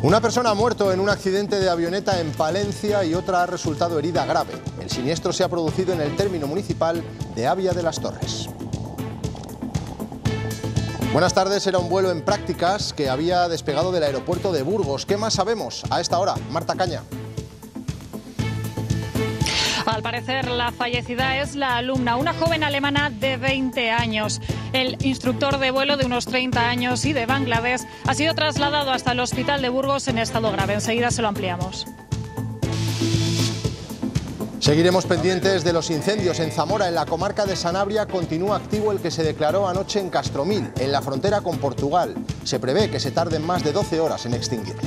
Una persona ha muerto en un accidente de avioneta en Palencia y otra ha resultado herida grave. El siniestro se ha producido en el término municipal de Avia de las Torres. Buenas tardes, era un vuelo en prácticas que había despegado del aeropuerto de Burgos. ¿Qué más sabemos a esta hora? Marta Caña. Al parecer, la fallecida es la alumna, una joven alemana de 20 años. El instructor de vuelo de unos 30 años y de Bangladesh ha sido trasladado hasta el hospital de Burgos en estado grave. Enseguida se lo ampliamos. Seguiremos pendientes de los incendios en Zamora, en la comarca de Sanabria, continúa activo el que se declaró anoche en Castromil, en la frontera con Portugal. Se prevé que se tarden más de 12 horas en extinguirlo.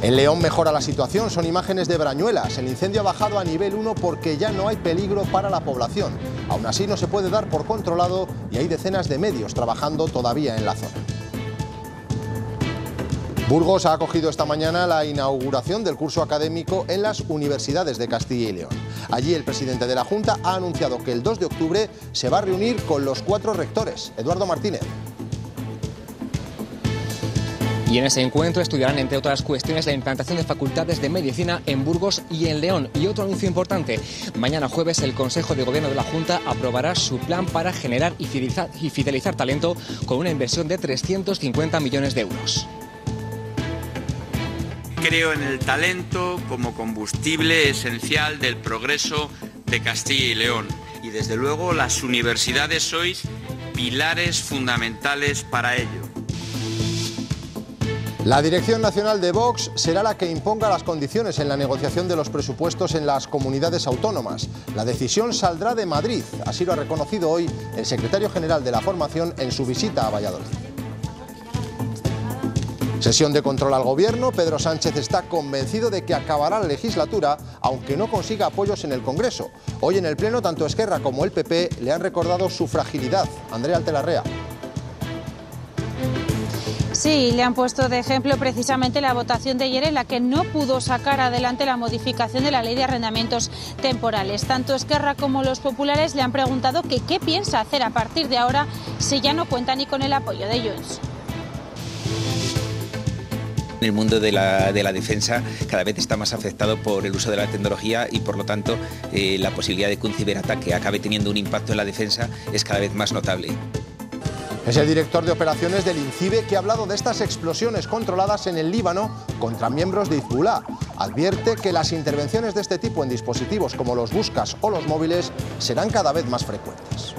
En León mejora la situación, son imágenes de Brañuelas. El incendio ha bajado a nivel 1 porque ya no hay peligro para la población. Aún así no se puede dar por controlado y hay decenas de medios trabajando todavía en la zona. Burgos ha acogido esta mañana la inauguración del curso académico en las universidades de Castilla y León. Allí el presidente de la Junta ha anunciado que el 2 de octubre se va a reunir con los cuatro rectores. Eduardo Martínez. Y en ese encuentro estudiarán, entre otras cuestiones, la implantación de facultades de medicina en Burgos y en León. Y otro anuncio importante, mañana jueves el Consejo de Gobierno de la Junta aprobará su plan para generar y fidelizar, talento con una inversión de 350 millones de euros. Creo en el talento como combustible esencial del progreso de Castilla y León. Y desde luego las universidades sois pilares fundamentales para ello. La Dirección Nacional de Vox será la que imponga las condiciones en la negociación de los presupuestos en las comunidades autónomas. La decisión saldrá de Madrid, así lo ha reconocido hoy el secretario general de la formación en su visita a Valladolid. Sesión de control al gobierno. Pedro Sánchez está convencido de que acabará la legislatura, aunque no consiga apoyos en el Congreso. Hoy en el Pleno, tanto Esquerra como el PP le han recordado su fragilidad. Andrea Altelarrea. Sí, le han puesto de ejemplo precisamente la votación de ayer en la que no pudo sacar adelante la modificación de la ley de arrendamientos temporales. Tanto Esquerra como los populares le han preguntado que qué piensa hacer a partir de ahora si ya no cuenta ni con el apoyo de Junts. El mundo de la, de la, defensa cada vez está más afectado por el uso de la tecnología y por lo tanto eh, la posibilidad de que un ciberataque acabe teniendo un impacto en la defensa es cada vez más notable. Es el director de operaciones del INCIBE que ha hablado de estas explosiones controladas en el Líbano contra miembros de Hezbollah. Advierte que las intervenciones de este tipo en dispositivos como los buscas o los móviles serán cada vez más frecuentes.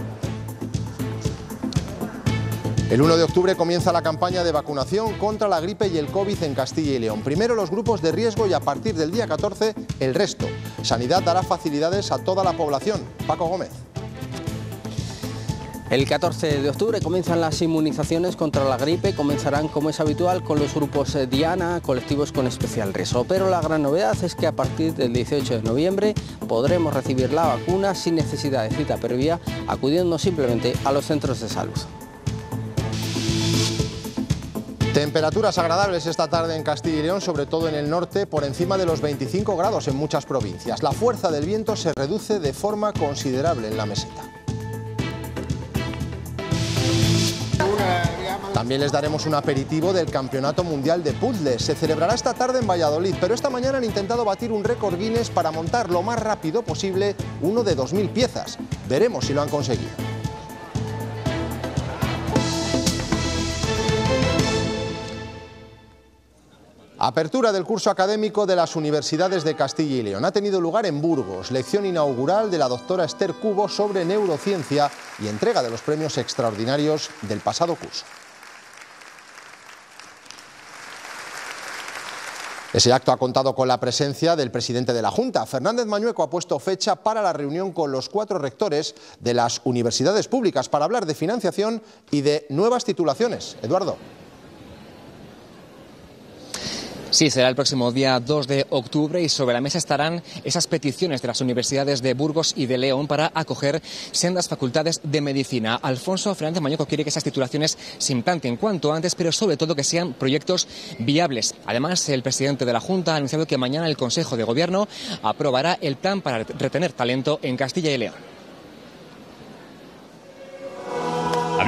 El 1 de octubre comienza la campaña de vacunación contra la gripe y el COVID en Castilla y León. Primero los grupos de riesgo y a partir del día 14 el resto. Sanidad dará facilidades a toda la población. Paco Gómez. El 14 de octubre comienzan las inmunizaciones contra la gripe. Comenzarán, como es habitual, con los grupos Diana, colectivos con especial riesgo. Pero la gran novedad es que a partir del 18 de noviembre podremos recibir la vacuna sin necesidad de cita previa, acudiendo simplemente a los centros de salud. Temperaturas agradables esta tarde en Castilla y León, sobre todo en el norte, por encima de los 25 grados en muchas provincias. La fuerza del viento se reduce de forma considerable en la meseta. También les daremos un aperitivo del Campeonato Mundial de Puzzles. Se celebrará esta tarde en Valladolid, pero esta mañana han intentado batir un récord Guinness para montar lo más rápido posible uno de 2.000 piezas. Veremos si lo han conseguido. Apertura del curso académico de las universidades de Castilla y León. Ha tenido lugar en Burgos, lección inaugural de la doctora Esther Cubo sobre neurociencia y entrega de los premios extraordinarios del pasado curso. Ese acto ha contado con la presencia del presidente de la Junta. Fernández Mañueco ha puesto fecha para la reunión con los cuatro rectores de las universidades públicas para hablar de financiación y de nuevas titulaciones. Eduardo. Sí, será el próximo día 2 de octubre y sobre la mesa estarán esas peticiones de las universidades de Burgos y de León para acoger sendas facultades de medicina. Alfonso Fernández Mañoco quiere que esas titulaciones se implanten cuanto antes, pero sobre todo que sean proyectos viables. Además, el presidente de la Junta ha anunciado que mañana el Consejo de Gobierno aprobará el plan para retener talento en Castilla y León.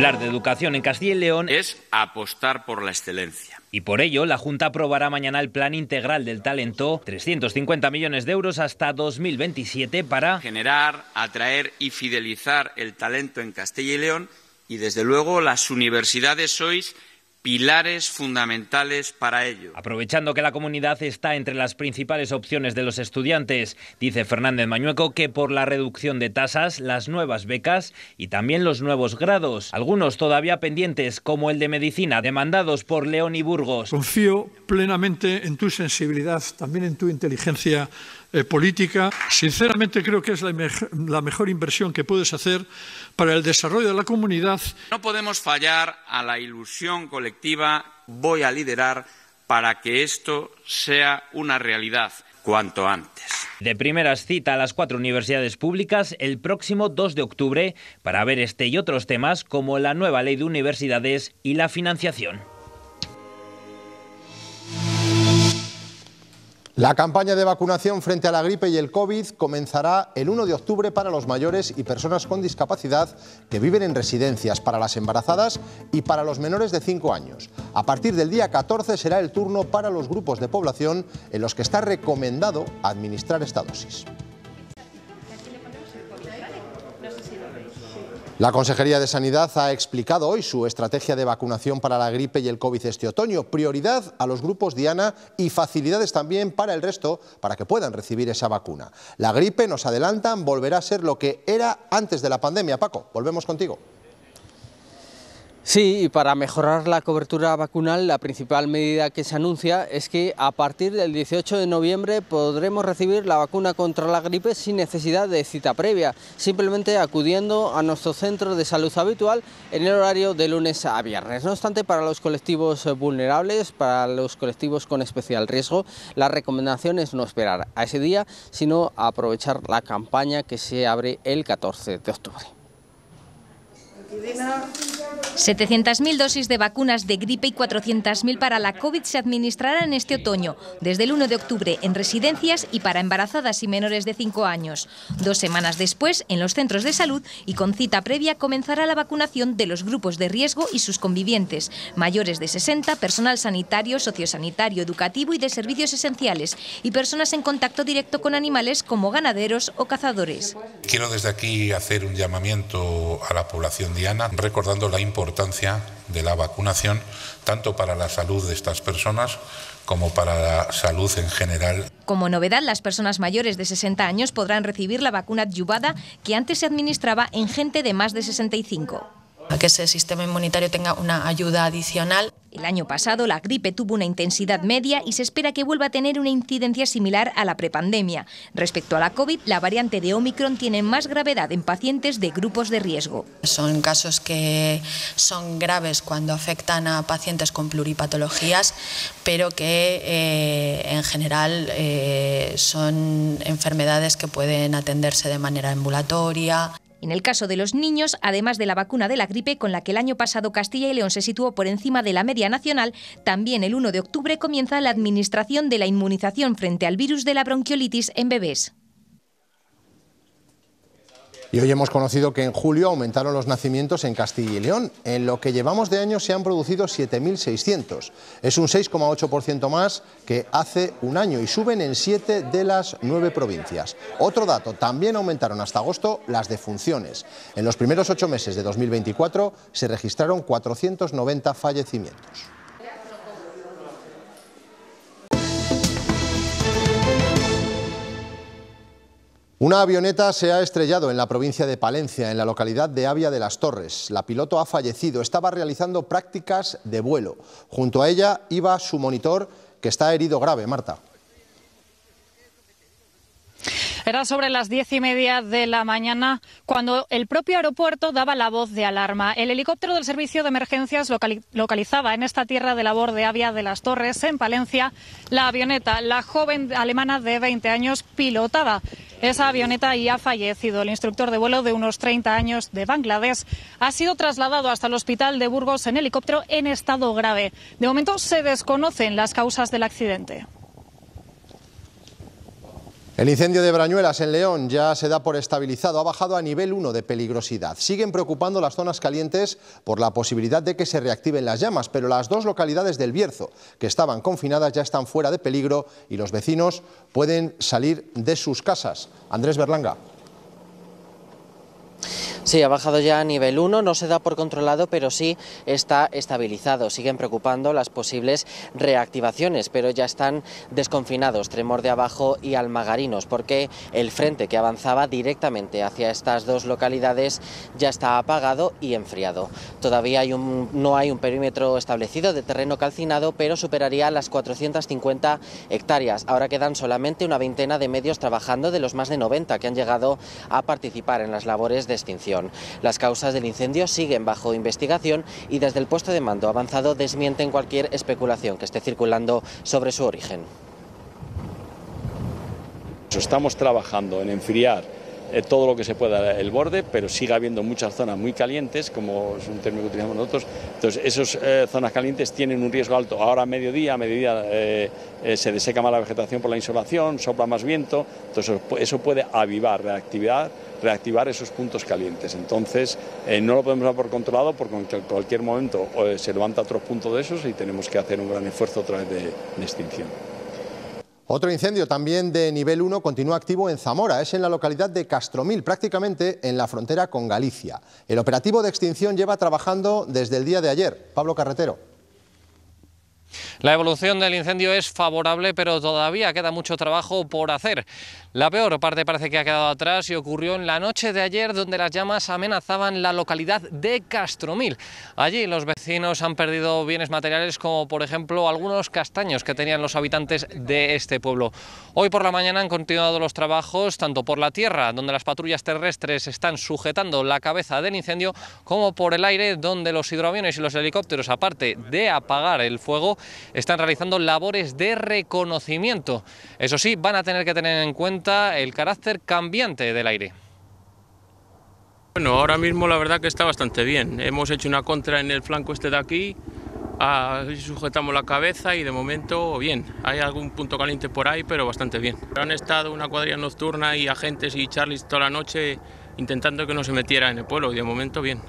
Hablar de educación en Castilla y León es apostar por la excelencia. Y por ello, la Junta aprobará mañana el Plan Integral del Talento, 350 millones de euros hasta 2027 para generar, atraer y fidelizar el talento en Castilla y León. Y desde luego las universidades sois pilares fundamentales para ello. Aprovechando que la comunidad está entre las principales opciones de los estudiantes, dice Fernández Mañueco que por la reducción de tasas, las nuevas becas y también los nuevos grados, algunos todavía pendientes como el de medicina, demandados por León y Burgos. Confío plenamente en tu sensibilidad, también en tu inteligencia eh, política. Sinceramente creo que es la, la mejor inversión que puedes hacer para el desarrollo de la comunidad. No podemos fallar a la ilusión colectiva. Voy a liderar para que esto sea una realidad cuanto antes. De primeras cita a las cuatro universidades públicas el próximo 2 de octubre para ver este y otros temas como la nueva ley de universidades y la financiación. La campaña de vacunación frente a la gripe y el COVID comenzará el 1 de octubre para los mayores y personas con discapacidad que viven en residencias, para las embarazadas y para los menores de 5 años. A partir del día 14 será el turno para los grupos de población en los que está recomendado administrar esta dosis. La Consejería de Sanidad ha explicado hoy su estrategia de vacunación para la gripe y el COVID este otoño. Prioridad a los grupos Diana y facilidades también para el resto para que puedan recibir esa vacuna. La gripe, nos adelantan, volverá a ser lo que era antes de la pandemia. Paco, volvemos contigo. Sí, y para mejorar la cobertura vacunal, la principal medida que se anuncia es que a partir del 18 de noviembre podremos recibir la vacuna contra la gripe sin necesidad de cita previa, simplemente acudiendo a nuestro centro de salud habitual en el horario de lunes a viernes. No obstante, para los colectivos vulnerables, para los colectivos con especial riesgo, la recomendación es no esperar a ese día, sino aprovechar la campaña que se abre el 14 de octubre. 700.000 dosis de vacunas de gripe y 400.000 para la COVID se administrarán este otoño, desde el 1 de octubre en residencias y para embarazadas y menores de 5 años. Dos semanas después, en los centros de salud y con cita previa, comenzará la vacunación de los grupos de riesgo y sus convivientes, mayores de 60, personal sanitario, sociosanitario, educativo y de servicios esenciales, y personas en contacto directo con animales como ganaderos o cazadores. Quiero desde aquí hacer un llamamiento a la población recordando la importancia importancia de la vacunación, tanto para la salud de estas personas como para la salud en general. Como novedad, las personas mayores de 60 años podrán recibir la vacuna adyuvada que antes se administraba en gente de más de 65 que ese sistema inmunitario tenga una ayuda adicional. El año pasado la gripe tuvo una intensidad media y se espera que vuelva a tener una incidencia similar a la prepandemia. Respecto a la COVID, la variante de Omicron tiene más gravedad en pacientes de grupos de riesgo. Son casos que son graves cuando afectan a pacientes con pluripatologías, pero que eh, en general eh, son enfermedades que pueden atenderse de manera ambulatoria. En el caso de los niños, además de la vacuna de la gripe, con la que el año pasado Castilla y León se situó por encima de la media nacional, también el 1 de octubre comienza la administración de la inmunización frente al virus de la bronquiolitis en bebés. Y hoy hemos conocido que en julio aumentaron los nacimientos en Castilla y León. En lo que llevamos de año se han producido 7.600. Es un 6,8% más que hace un año y suben en siete de las nueve provincias. Otro dato, también aumentaron hasta agosto las defunciones. En los primeros ocho meses de 2024 se registraron 490 fallecimientos. Una avioneta se ha estrellado en la provincia de Palencia, en la localidad de Avia de las Torres. La piloto ha fallecido, estaba realizando prácticas de vuelo. Junto a ella iba su monitor, que está herido grave. Marta. Era sobre las diez y media de la mañana cuando el propio aeropuerto daba la voz de alarma. El helicóptero del servicio de emergencias localizaba en esta tierra de labor de Avia de las Torres, en Palencia, la avioneta. La joven alemana de 20 años pilotaba esa avioneta y ha fallecido. El instructor de vuelo de unos 30 años de Bangladesh ha sido trasladado hasta el hospital de Burgos en helicóptero en estado grave. De momento se desconocen las causas del accidente. El incendio de Brañuelas en León ya se da por estabilizado, ha bajado a nivel 1 de peligrosidad. Siguen preocupando las zonas calientes por la posibilidad de que se reactiven las llamas, pero las dos localidades del Bierzo, que estaban confinadas, ya están fuera de peligro y los vecinos pueden salir de sus casas. Andrés Berlanga. Sí, ha bajado ya a nivel 1, no se da por controlado, pero sí está estabilizado. Siguen preocupando las posibles reactivaciones, pero ya están desconfinados Tremor de Abajo y Almagarinos, porque el frente que avanzaba directamente hacia estas dos localidades ya está apagado y enfriado. Todavía no hay un perímetro establecido de terreno calcinado, pero superaría las 450 hectáreas. Ahora quedan solamente una veintena de medios trabajando de los más de 90 que han llegado a participar en las labores de extinción. Las causas del incendio siguen bajo investigación y desde el puesto de mando avanzado desmienten cualquier especulación que esté circulando sobre su origen. Estamos trabajando en enfriar eh, todo lo que se pueda el borde, pero sigue habiendo muchas zonas muy calientes, como es un término que utilizamos nosotros. Entonces, esas eh, zonas calientes tienen un riesgo alto. Ahora a mediodía, a mediodía eh, se deseca más la vegetación por la insolación, sopla más viento, entonces eso puede avivar, reactivar reactivar esos puntos calientes. Entonces, eh, no lo podemos dar por controlado porque en cualquier momento eh, se levanta otro punto de esos y tenemos que hacer un gran esfuerzo otra vez de, de extinción. Otro incendio también de nivel 1 continúa activo en Zamora, es en la localidad de Castromil, prácticamente en la frontera con Galicia. El operativo de extinción lleva trabajando desde el día de ayer. Pablo Carretero. La evolución del incendio es favorable, pero todavía queda mucho trabajo por hacer. La peor parte parece que ha quedado atrás y ocurrió en la noche de ayer, donde las llamas amenazaban la localidad de Castromil. Allí los vecinos han perdido bienes materiales, como por ejemplo algunos castaños que tenían los habitantes de este pueblo. Hoy por la mañana han continuado los trabajos, tanto por la tierra, donde las patrullas terrestres están sujetando la cabeza del incendio, como por el aire, donde los hidroaviones y los helicópteros, aparte de apagar el fuego, están realizando labores de reconocimiento. Eso sí, van a tener que tener en cuenta el carácter cambiante del aire. Bueno, ahora mismo la verdad que está bastante bien. Hemos hecho una contra en el flanco este de aquí, sujetamos la cabeza y de momento bien. Hay algún punto caliente por ahí, pero bastante bien. Han estado una cuadrilla nocturna y agentes y Charlies toda la noche intentando que no se metiera en el pueblo y de momento bien.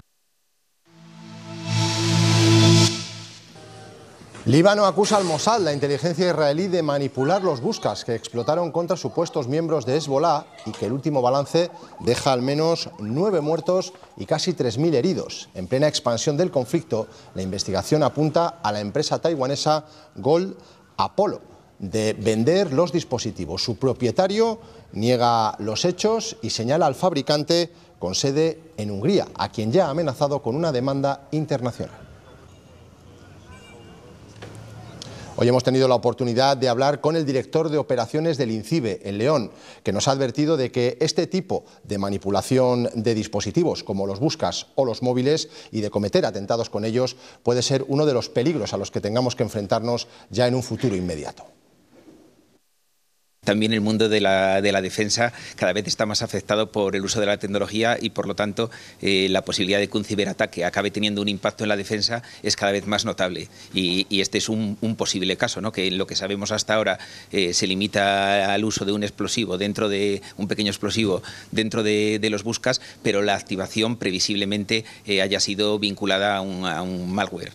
Líbano acusa al Mossad, la inteligencia israelí, de manipular los buscas que explotaron contra supuestos miembros de Hezbollah y que el último balance deja al menos nueve muertos y casi 3.000 heridos. En plena expansión del conflicto, la investigación apunta a la empresa taiwanesa Gold Apollo de vender los dispositivos. Su propietario niega los hechos y señala al fabricante con sede en Hungría, a quien ya ha amenazado con una demanda internacional. Hoy hemos tenido la oportunidad de hablar con el director de operaciones del INCIBE en León, que nos ha advertido de que este tipo de manipulación de dispositivos, como los buscas o los móviles, y de cometer atentados con ellos, puede ser uno de los peligros a los que tengamos que enfrentarnos ya en un futuro inmediato. También el mundo de la, defensa cada vez está más afectado por el uso de la tecnología y por lo tanto eh, la posibilidad de que un ciberataque acabe teniendo un impacto en la defensa es cada vez más notable. Y, este es un, posible caso, ¿no? que lo que sabemos hasta ahora eh, se limita al uso de un explosivo dentro de un pequeño explosivo dentro de, los buscas, pero la activación previsiblemente eh, haya sido vinculada a un malware.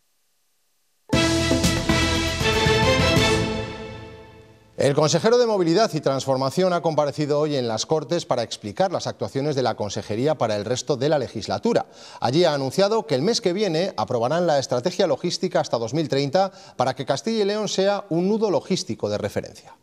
El consejero de Movilidad y Transformación ha comparecido hoy en las Cortes para explicar las actuaciones de la Consejería para el resto de la legislatura. Allí ha anunciado que el mes que viene aprobarán la estrategia logística hasta 2030 para que Castilla y León sea un nudo logístico de referencia.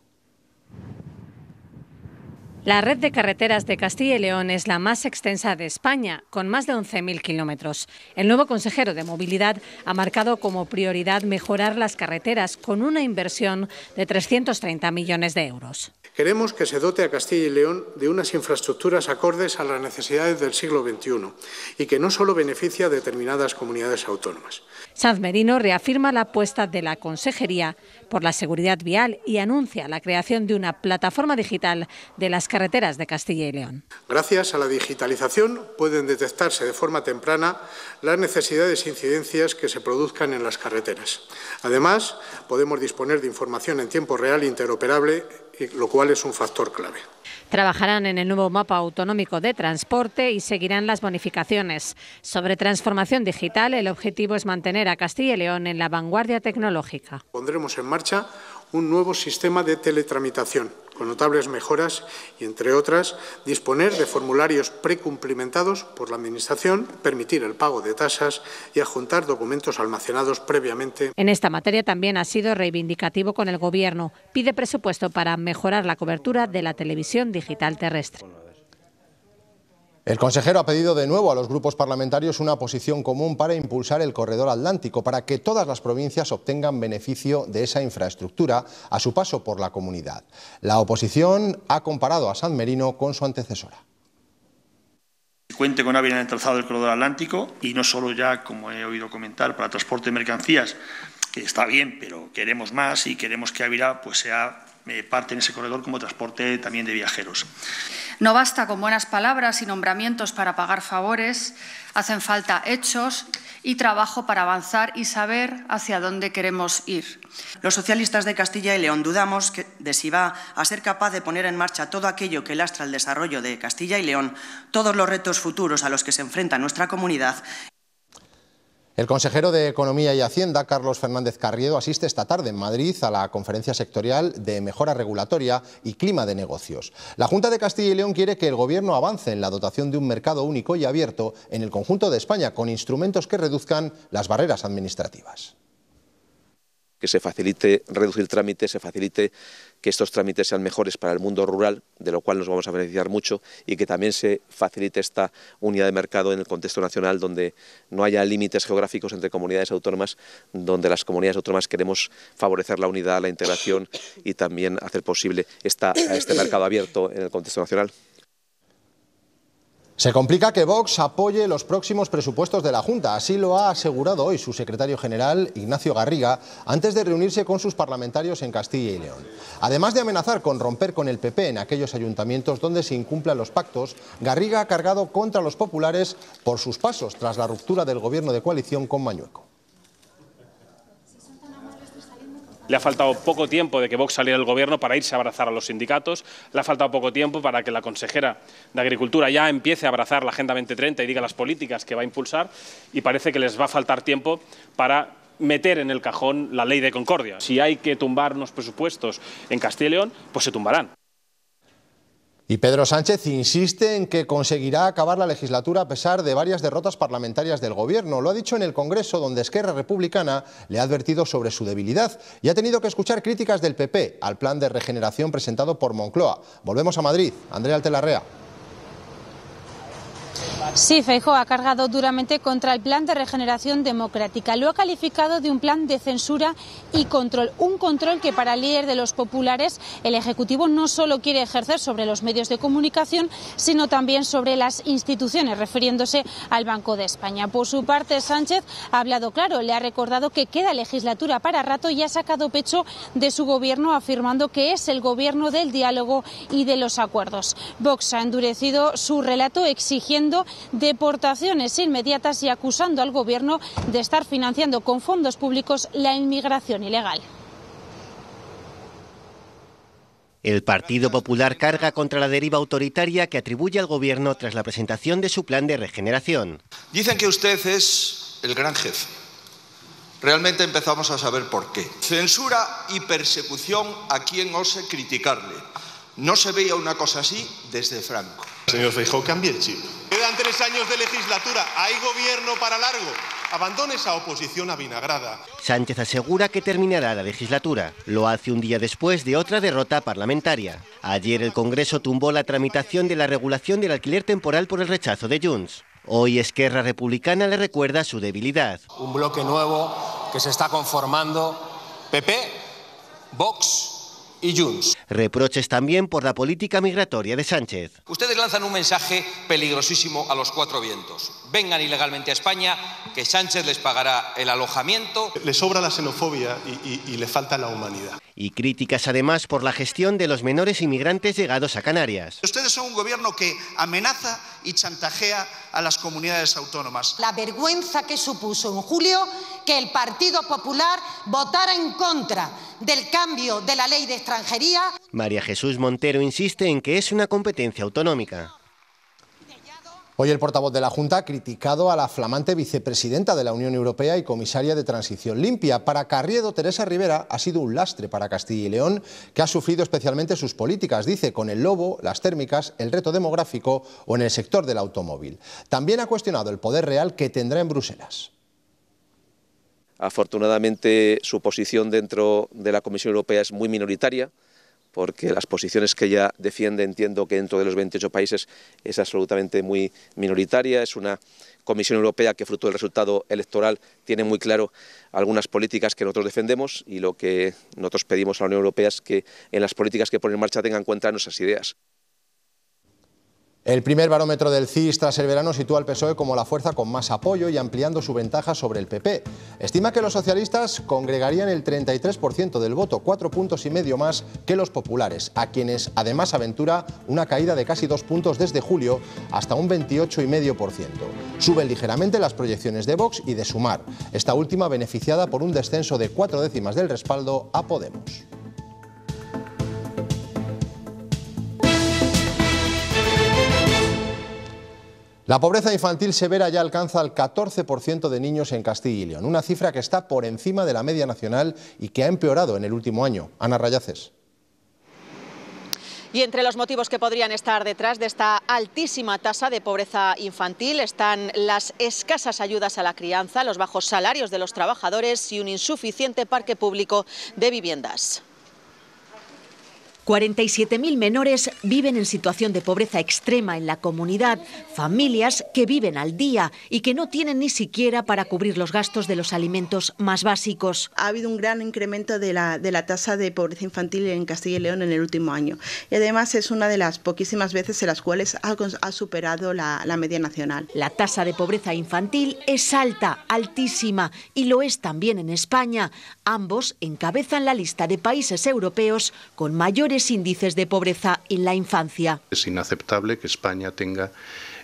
La red de carreteras de Castilla y León es la más extensa de España, con más de 11.000 kilómetros. El nuevo consejero de Movilidad ha marcado como prioridad mejorar las carreteras con una inversión de 330 millones de euros. Queremos que se dote a Castilla y León de unas infraestructuras acordes a las necesidades del siglo XXI y que no solo beneficia a determinadas comunidades autónomas. Sanz Merino reafirma la apuesta de la Consejería por la seguridad vial y anuncia la creación de una plataforma digital de las carreteras de Castilla y León. Gracias a la digitalización pueden detectarse de forma temprana las necesidades e incidencias que se produzcan en las carreteras. Además, podemos disponer de información en tiempo real interoperable, lo cual es un factor clave. Trabajarán en el nuevo mapa autonómico de transporte y seguirán las bonificaciones. Sobre transformación digital, el objetivo es mantener a Castilla y León en la vanguardia tecnológica. Pondremos en marcha un nuevo sistema de teletramitación con notables mejoras y, entre otras, disponer de formularios precumplimentados por la Administración, permitir el pago de tasas y adjuntar documentos almacenados previamente. En esta materia también ha sido reivindicativo con el Gobierno. Pide presupuesto para mejorar la cobertura de la televisión digital terrestre. El consejero ha pedido de nuevo a los grupos parlamentarios una posición común para impulsar el corredor atlántico, para que todas las provincias obtengan beneficio de esa infraestructura a su paso por la comunidad. La oposición ha comparado a San Merino con su antecesora. Cuente con AVE en el corredor atlántico y no solo ya, como he oído comentar, para transporte de mercancías, que está bien, pero queremos más y queremos que Ávila pues, sea eh, parte en ese corredor como transporte también de viajeros. No basta con buenas palabras y nombramientos para pagar favores, hacen falta hechos y trabajo para avanzar y saber hacia dónde queremos ir. Los socialistas de Castilla y León dudamos de si va a ser capaz de poner en marcha todo aquello que lastra el desarrollo de Castilla y León, todos los retos futuros a los que se enfrenta nuestra comunidad el consejero de Economía y Hacienda, Carlos Fernández Carriedo, asiste esta tarde en Madrid a la conferencia sectorial de mejora regulatoria y clima de negocios. La Junta de Castilla y León quiere que el Gobierno avance en la dotación de un mercado único y abierto en el conjunto de España con instrumentos que reduzcan las barreras administrativas que se facilite reducir trámites, se facilite que estos trámites sean mejores para el mundo rural, de lo cual nos vamos a beneficiar mucho, y que también se facilite esta unidad de mercado en el contexto nacional, donde no haya límites geográficos entre comunidades autónomas, donde las comunidades autónomas queremos favorecer la unidad, la integración y también hacer posible esta, este mercado abierto en el contexto nacional. Se complica que Vox apoye los próximos presupuestos de la Junta. Así lo ha asegurado hoy su secretario general, Ignacio Garriga, antes de reunirse con sus parlamentarios en Castilla y León. Además de amenazar con romper con el PP en aquellos ayuntamientos donde se incumplan los pactos, Garriga ha cargado contra los populares por sus pasos tras la ruptura del gobierno de coalición con Mañueco. Le ha faltado poco tiempo de que Vox saliera del Gobierno para irse a abrazar a los sindicatos. Le ha faltado poco tiempo para que la consejera de Agricultura ya empiece a abrazar la Agenda 2030 y diga las políticas que va a impulsar. Y parece que les va a faltar tiempo para meter en el cajón la ley de concordia. Si hay que tumbar unos presupuestos en Castilla y León, pues se tumbarán. Y Pedro Sánchez insiste en que conseguirá acabar la legislatura a pesar de varias derrotas parlamentarias del Gobierno. Lo ha dicho en el Congreso, donde Esquerra Republicana le ha advertido sobre su debilidad y ha tenido que escuchar críticas del PP al plan de regeneración presentado por Moncloa. Volvemos a Madrid. Andrea Altelarrea. Sí, Feijo ha cargado duramente contra el plan de regeneración democrática. Lo ha calificado de un plan de censura y control. Un control que para el líder de los populares el Ejecutivo no solo quiere ejercer sobre los medios de comunicación, sino también sobre las instituciones, refiriéndose al Banco de España. Por su parte, Sánchez ha hablado claro, le ha recordado que queda legislatura para rato y ha sacado pecho de su gobierno, afirmando que es el gobierno del diálogo y de los acuerdos. Vox ha endurecido su relato exigiendo deportaciones inmediatas y acusando al Gobierno de estar financiando con fondos públicos la inmigración ilegal. El Partido Popular carga contra la deriva autoritaria que atribuye al Gobierno tras la presentación de su plan de regeneración. Dicen que usted es el gran jefe. Realmente empezamos a saber por qué. Censura y persecución a quien ose criticarle. No se veía una cosa así desde Franco. Señor Feijóo, cambie el chip. Quedan tres años de legislatura. Hay gobierno para largo. Abandone esa oposición avinagrada. Sánchez asegura que terminará la legislatura. Lo hace un día después de otra derrota parlamentaria. Ayer el Congreso tumbó la tramitación de la regulación del alquiler temporal por el rechazo de Junts. Hoy Esquerra Republicana le recuerda su debilidad. Un bloque nuevo que se está conformando. PP, Vox y Junts. Reproches también por la política migratoria de Sánchez. Ustedes lanzan un mensaje peligrosísimo a los cuatro vientos. Vengan ilegalmente a España, que Sánchez les pagará el alojamiento. Le sobra la xenofobia y, y le falta la humanidad. Y críticas además por la gestión de los menores inmigrantes llegados a Canarias. Ustedes son un gobierno que amenaza y chantajea a las comunidades autónomas. La vergüenza que supuso en julio que el Partido Popular votara en contra del cambio de la ley de extranjería. María Jesús Montero insiste en que es una competencia autonómica. Hoy el portavoz de la Junta ha criticado a la flamante vicepresidenta de la Unión Europea y comisaria de Transición Limpia. Para Carriedo, Teresa Rivera ha sido un lastre para Castilla y León, que ha sufrido especialmente sus políticas, dice, con el lobo, las térmicas, el reto demográfico o en el sector del automóvil. También ha cuestionado el poder real que tendrá en Bruselas. Afortunadamente, su posición dentro de la Comisión Europea es muy minoritaria porque las posiciones que ella defiende entiendo que dentro de los 28 países es absolutamente muy minoritaria. Es una Comisión Europea que fruto del resultado electoral tiene muy claro algunas políticas que nosotros defendemos y lo que nosotros pedimos a la Unión Europea es que en las políticas que pone en marcha tengan en cuenta nuestras ideas. El primer barómetro del CIS tras el verano sitúa al PSOE como la fuerza con más apoyo y ampliando su ventaja sobre el PP. Estima que los socialistas congregarían el 33% del voto, cuatro puntos y medio más que los populares, a quienes además aventura una caída de casi dos puntos desde julio hasta un 28,5%. Suben ligeramente las proyecciones de Vox y de Sumar, esta última beneficiada por un descenso de cuatro décimas del respaldo a Podemos. La pobreza infantil severa ya alcanza el 14% de niños en Castilla y León, una cifra que está por encima de la media nacional y que ha empeorado en el último año. Ana Rayaces. Y entre los motivos que podrían estar detrás de esta altísima tasa de pobreza infantil están las escasas ayudas a la crianza, los bajos salarios de los trabajadores y un insuficiente parque público de viviendas. 47.000 menores viven en situación de pobreza extrema en la comunidad, familias que viven al día y que no tienen ni siquiera para cubrir los gastos de los alimentos más básicos. Ha habido un gran incremento de la, de la tasa de pobreza infantil en Castilla y León en el último año. Y además es una de las poquísimas veces en las cuales ha, ha superado la, la media nacional. La tasa de pobreza infantil es alta, altísima, y lo es también en España. Ambos encabezan la lista de países europeos con mayores índices de pobreza en la infancia. Es inaceptable que España tenga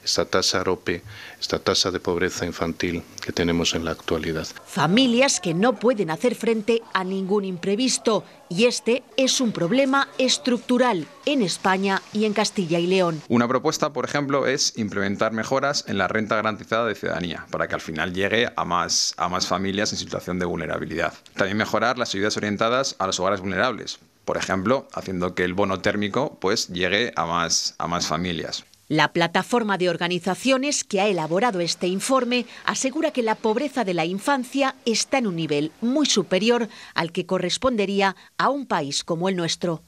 esta tasa AROPE, esta tasa de pobreza infantil que tenemos en la actualidad. Familias que no pueden hacer frente a ningún imprevisto y este es un problema estructural en España y en Castilla y León. Una propuesta, por ejemplo, es implementar mejoras en la renta garantizada de ciudadanía para que al final llegue a más, a más familias en situación de vulnerabilidad. También mejorar las ayudas orientadas a los hogares vulnerables, por ejemplo, haciendo que el bono térmico pues llegue a más, a más familias. La plataforma de organizaciones que ha elaborado este informe asegura que la pobreza de la infancia está en un nivel muy superior al que correspondería a un país como el nuestro.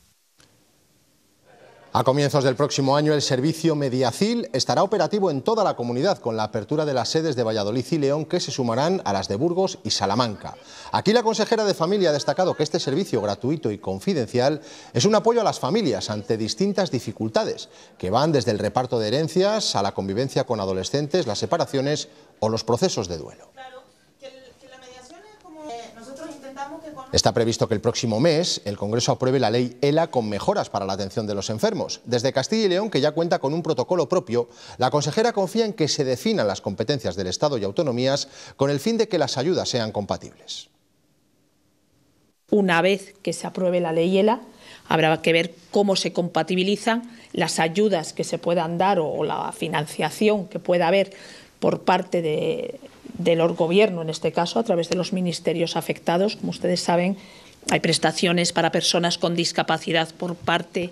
A comienzos del próximo año, el servicio Mediacil estará operativo en toda la comunidad, con la apertura de las sedes de Valladolid y León, que se sumarán a las de Burgos y Salamanca. Aquí la consejera de Familia ha destacado que este servicio gratuito y confidencial es un apoyo a las familias ante distintas dificultades, que van desde el reparto de herencias a la convivencia con adolescentes, las separaciones o los procesos de duelo. Está previsto que el próximo mes el Congreso apruebe la ley ELA con mejoras para la atención de los enfermos. Desde Castilla y León, que ya cuenta con un protocolo propio, la consejera confía en que se definan las competencias del Estado y autonomías con el fin de que las ayudas sean compatibles. Una vez que se apruebe la ley ELA, habrá que ver cómo se compatibilizan las ayudas que se puedan dar o la financiación que pueda haber por parte de, del gobierno, en este caso, a través de los ministerios afectados. Como ustedes saben, hay prestaciones para personas con discapacidad por parte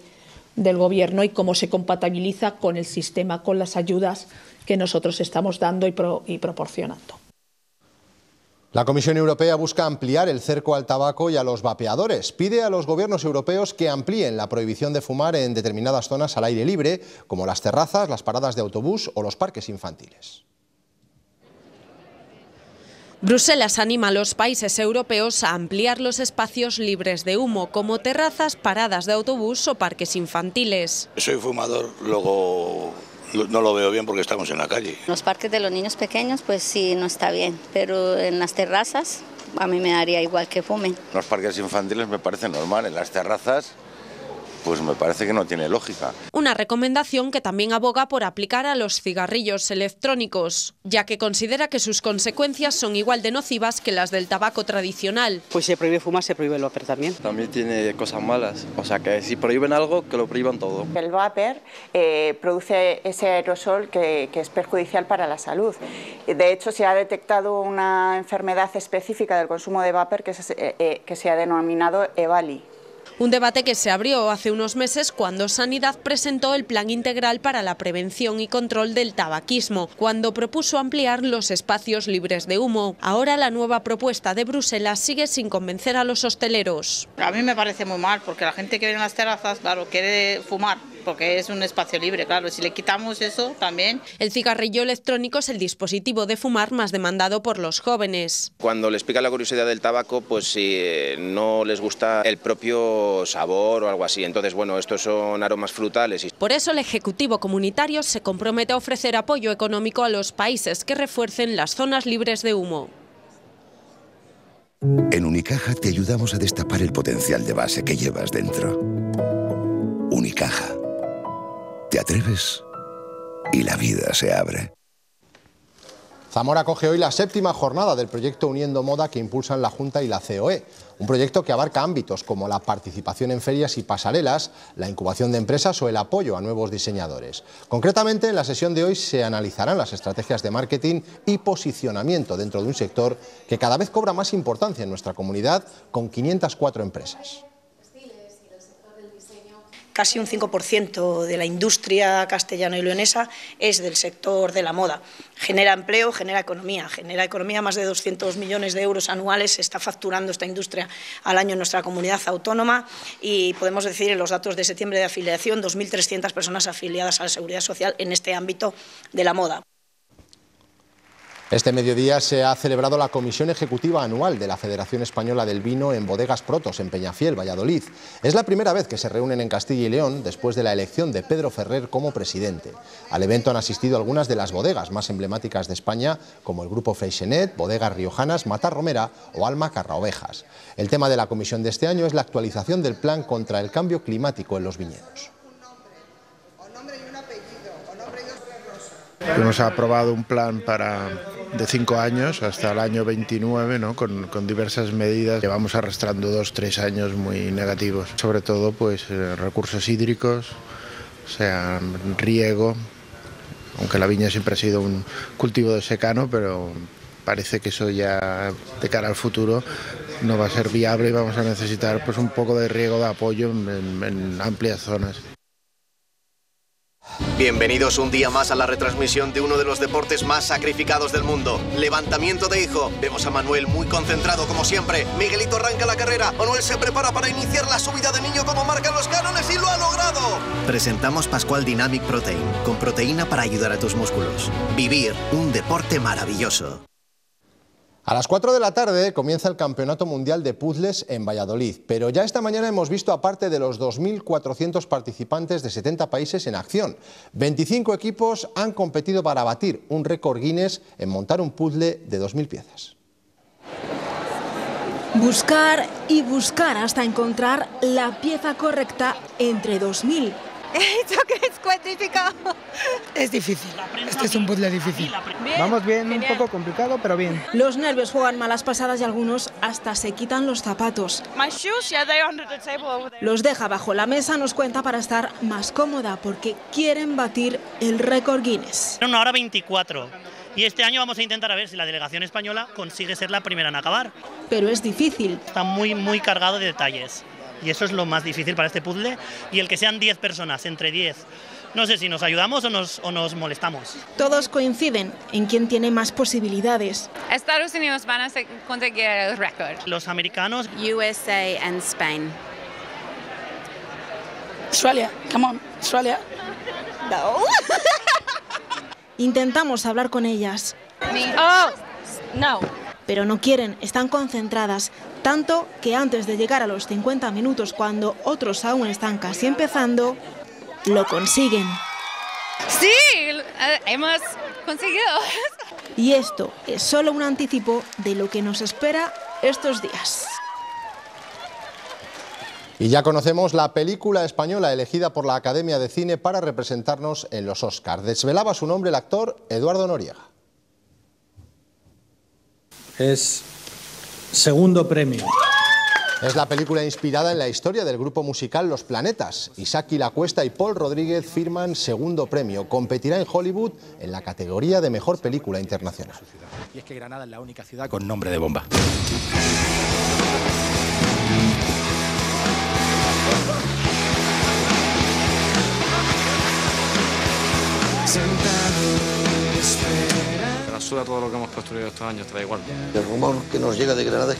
del gobierno y cómo se compatibiliza con el sistema, con las ayudas que nosotros estamos dando y, y proporcionando. La Comisión Europea busca ampliar el cerco al tabaco y a los vapeadores. Pide a los gobiernos europeos que amplíen la prohibición de fumar en determinadas zonas al aire libre, como las terrazas, las paradas de autobús o los parques infantiles. Bruselas anima a los países europeos a ampliar los espacios libres de humo, como terrazas, paradas de autobús o parques infantiles. Soy fumador, luego no lo veo bien porque estamos en la calle. Los parques de los niños pequeños, pues sí, no está bien, pero en las terrazas a mí me daría igual que fumen. Los parques infantiles me parece normal, en las terrazas pues me parece que no tiene lógica. Una recomendación que también aboga por aplicar a los cigarrillos electrónicos, ya que considera que sus consecuencias son igual de nocivas que las del tabaco tradicional. Pues si se prohíbe fumar, se prohíbe el vapor también. También tiene cosas malas, o sea que si prohíben algo, que lo prohíban todo. El vapor eh, produce ese aerosol que, que, es perjudicial para la salud. De hecho, se ha detectado una enfermedad específica del consumo de vapor que, se, eh, eh, que se ha denominado EVALI. Un debate que se abrió hace unos meses cuando Sanidad presentó el Plan Integral para la Prevención y Control del Tabaquismo, cuando propuso ampliar los espacios libres de humo. Ahora la nueva propuesta de Bruselas sigue sin convencer a los hosteleros. A mí me parece muy mal, porque la gente que viene a las terrazas, claro, quiere fumar porque es un espacio libre, claro. Si le quitamos eso también. El cigarrillo electrónico es el dispositivo de fumar más demandado por los jóvenes. Cuando les pica la curiosidad del tabaco, pues si no les gusta el propio sabor o algo así. Entonces, bueno, estos son aromas frutales. Por eso el Ejecutivo Comunitario se compromete a ofrecer apoyo económico a los países que refuercen las zonas libres de humo. En Unicaja te ayudamos a destapar el potencial de base que llevas dentro. Unicaja te atreves y la vida se abre. Zamora coge hoy la séptima jornada del proyecto Uniendo Moda que impulsan la Junta y la COE. Un proyecto que abarca ámbitos como la participación en ferias y pasarelas, la incubación de empresas o el apoyo a nuevos diseñadores. Concretamente, en la sesión de hoy se analizarán las estrategias de marketing y posicionamiento dentro de un sector que cada vez cobra más importancia en nuestra comunidad con 504 empresas casi un 5% de la industria castellano y leonesa es del sector de la moda. Genera empleo, genera economía, genera economía, más de 200 millones de euros anuales se está facturando esta industria al año en nuestra comunidad autónoma y podemos decir en los datos de septiembre de afiliación 2.300 personas afiliadas a la Seguridad Social en este ámbito de la moda. Este mediodía se ha celebrado la Comisión Ejecutiva Anual de la Federación Española del Vino en Bodegas Protos, en Peñafiel, Valladolid. Es la primera vez que se reúnen en Castilla y León después de la elección de Pedro Ferrer como presidente. Al evento han asistido algunas de las bodegas más emblemáticas de España, como el Grupo Freixenet, Bodegas Riojanas, Matar Romera o Alma Carraovejas. El tema de la comisión de este año es la actualización del plan contra el cambio climático en los viñedos. Hemos aprobado un plan para de cinco años hasta el año 29, ¿no? con, con, diversas medidas. Llevamos arrastrando dos, tres años muy negativos, sobre todo pues eh, recursos hídricos, o sea, riego, aunque la viña siempre ha sido un cultivo de secano, pero parece que eso ya de cara al futuro no va a ser viable y vamos a necesitar pues un poco de riego de apoyo en, amplias zonas. Bienvenidos un día más a la retransmisión de uno de los deportes más sacrificados del mundo, levantamiento de hijo. Vemos a Manuel muy concentrado como siempre. Miguelito arranca la carrera. Manuel se prepara para iniciar la subida de niño como marcan los cánones y lo ha logrado. Presentamos Pascual Dynamic Protein, con proteína para ayudar a tus músculos. Vivir un deporte maravilloso. A las 4 de la tarde comienza el Campeonato Mundial de Puzzles en Valladolid, pero ya esta mañana hemos visto aparte de los 2.400 participantes de 70 países en acción. 25 equipos han competido para batir un récord Guinness en montar un puzzle de 2.000 piezas. Buscar y buscar hasta encontrar la pieza correcta entre 2.000 es difícil. Este es un puzzle difícil. Vamos bien, un poco complicado, pero bien. Los nervios juegan malas pasadas y algunos hasta se quitan los zapatos. Los deja bajo la mesa, nos cuenta para estar más cómoda porque quieren batir el récord Guinness. Una hora 24. Y este año vamos a intentar a ver si la delegación española consigue ser la primera en acabar. Pero es difícil. Está muy, muy cargado de detalles. Y eso es lo más difícil para este puzzle. Y el que sean 10 personas, entre 10. No sé si nos ayudamos o nos, o nos molestamos. Todos coinciden en quién tiene más posibilidades. Estados Unidos van a conseguir el récord. Los americanos. USA and Spain. Australia, come on, Australia. No. Intentamos hablar con ellas. Oh, no. Pero no quieren, están concentradas, tanto que antes de llegar a los 50 minutos, cuando otros aún están casi empezando, lo consiguen. Sí, hemos conseguido. Y esto es solo un anticipo de lo que nos espera estos días. Y ya conocemos la película española elegida por la Academia de Cine para representarnos en los Oscars. Desvelaba su nombre el actor Eduardo Noriega. Es segundo premio. Es la película inspirada en la historia del grupo musical Los Planetas. Isaki Lacuesta y Paul Rodríguez firman segundo premio. Competirá en Hollywood en la categoría de mejor película internacional. Y es que Granada es la única ciudad con nombre de bomba. Te la suda todo lo que hemos construido estos años, te da igual. El rumor que nos llega de Granada es que